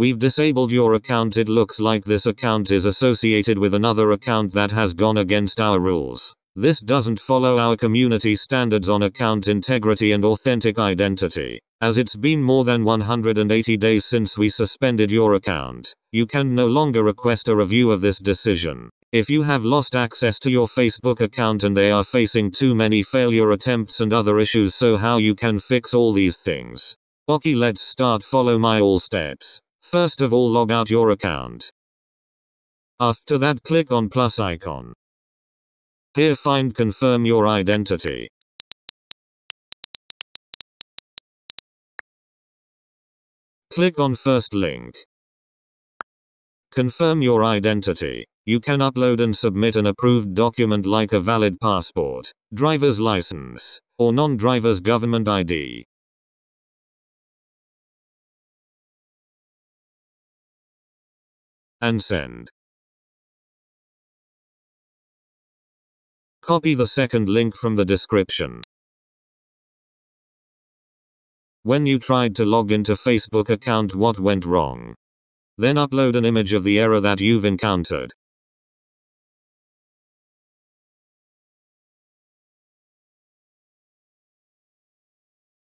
We've disabled your account. It looks like this account is associated with another account that has gone against our rules. This doesn't follow our community standards on account integrity and authentic identity. As it's been more than 180 days since we suspended your account, you can no longer request a review of this decision. If you have lost access to your Facebook account and they are facing too many failure attempts and other issues so how you can fix all these things. Okay let's start follow my all steps. First of all log out your account. After that click on plus icon. Here find confirm your identity. Click on first link. Confirm your identity. You can upload and submit an approved document like a valid passport, driver's license, or non-driver's government ID. And send. Copy the second link from the description. When you tried to log into Facebook account what went wrong? Then upload an image of the error that you've encountered.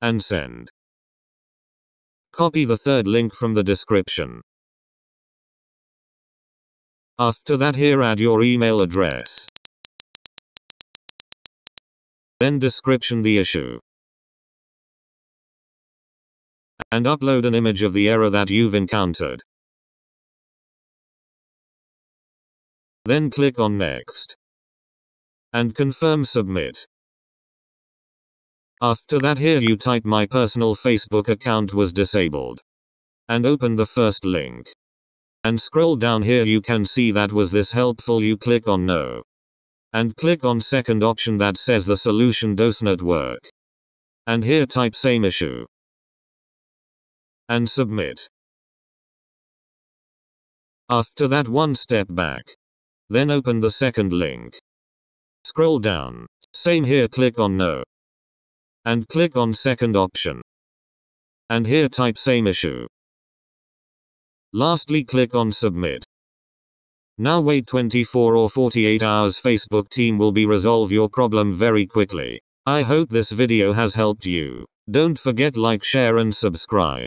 And send. Copy the third link from the description. After that here add your email address. Then description the issue and upload an image of the error that you've encountered. Then click on Next. And confirm Submit. After that here you type my personal Facebook account was disabled. And open the first link. And scroll down here you can see that was this helpful you click on No. And click on second option that says the solution does not work. And here type same issue and submit. After that one step back. Then open the second link. Scroll down. Same here click on no. And click on second option. And here type same issue. Lastly click on submit. Now wait 24 or 48 hours Facebook team will be resolve your problem very quickly. I hope this video has helped you. Don't forget like share and subscribe.